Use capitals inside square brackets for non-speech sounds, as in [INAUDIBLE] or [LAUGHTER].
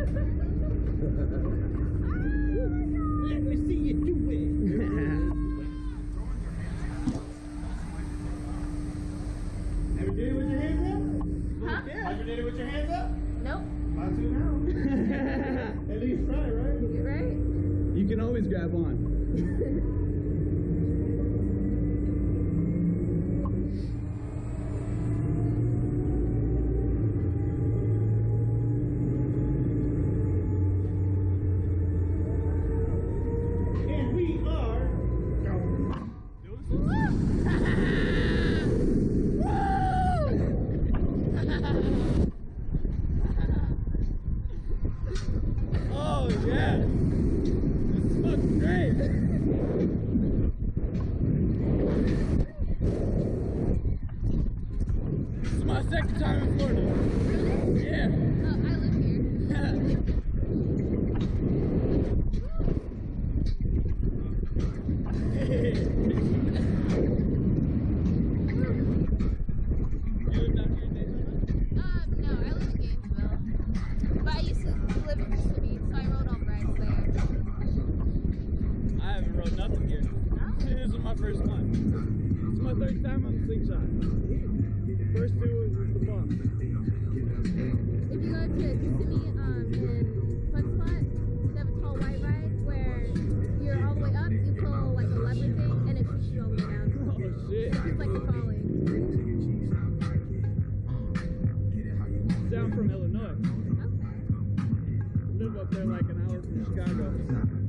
Let me see you do it. Ever did it with your hands up? Huh? Ever did it with your hands up? Nope. About to now. At least try, right? You right? you can always grab on. [LAUGHS] Yeah. This great. This is my second time in Florida. Yeah. Oh, I live here. You first time. It's my third time on the slingshot. First two was the bump. If you go to Kissimmee um, in Fun Spot, they have a tall white ride where you're all the way up, you pull like a lever thing, and it shoots you all the way down. Oh shit! It's like a falling. Down from Illinois. Okay. Live up there like an hour from Chicago.